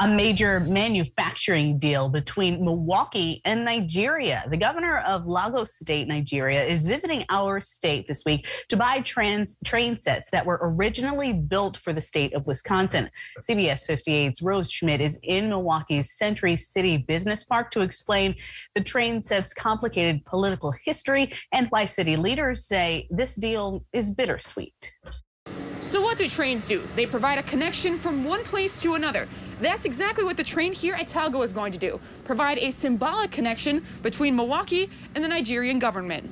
A major manufacturing deal between Milwaukee and Nigeria. The governor of Lagos State, Nigeria, is visiting our state this week to buy trans train sets that were originally built for the state of Wisconsin. CBS 58's Rose Schmidt is in Milwaukee's Century City Business Park to explain the train set's complicated political history and why city leaders say this deal is bittersweet. So what do trains do? They provide a connection from one place to another. That's exactly what the train here at Talgo is going to do, provide a symbolic connection between Milwaukee and the Nigerian government.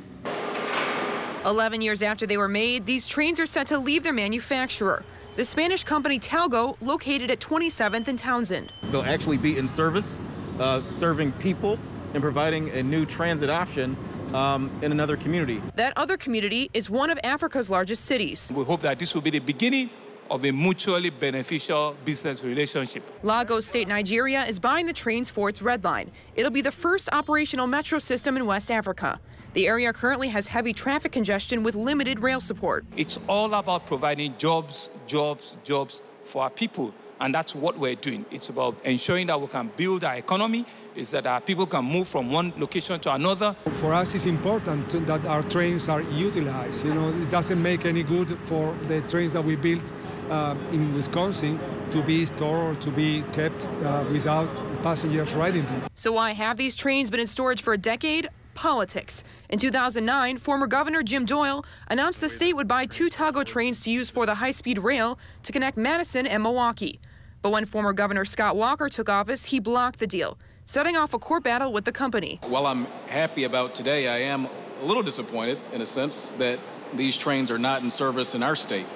11 years after they were made, these trains are set to leave their manufacturer. The Spanish company Talgo, located at 27th and Townsend. They'll actually be in service, uh, serving people and providing a new transit option um, in another community. That other community is one of Africa's largest cities. We hope that this will be the beginning of a mutually beneficial business relationship. Lagos State, Nigeria is buying the trains for its Red Line. It'll be the first operational metro system in West Africa. The area currently has heavy traffic congestion with limited rail support. It's all about providing jobs, jobs, jobs for our people. And that's what we're doing. It's about ensuring that we can build our economy, is that our people can move from one location to another. For us, it's important that our trains are utilized. You know, it doesn't make any good for the trains that we built uh, in Wisconsin to be stored or to be kept uh, without passengers riding them. So why have these trains been in storage for a decade? Politics. In 2009, former Governor Jim Doyle announced the state would buy two Talgo trains to use for the high-speed rail to connect Madison and Milwaukee. But when former Governor Scott Walker took office, he blocked the deal, setting off a court battle with the company. While I'm happy about today, I am a little disappointed, in a sense, that these trains are not in service in our state.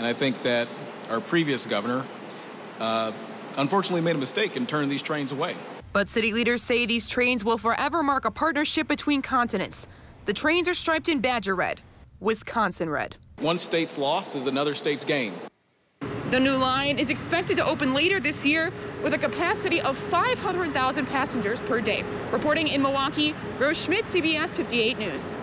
And I think that our previous governor uh, unfortunately made a mistake and turned these trains away. But city leaders say these trains will forever mark a partnership between continents. The trains are striped in Badger Red, Wisconsin Red. One state's loss is another state's gain. The new line is expected to open later this year with a capacity of 500,000 passengers per day. Reporting in Milwaukee, Rose Schmidt, CBS 58 News.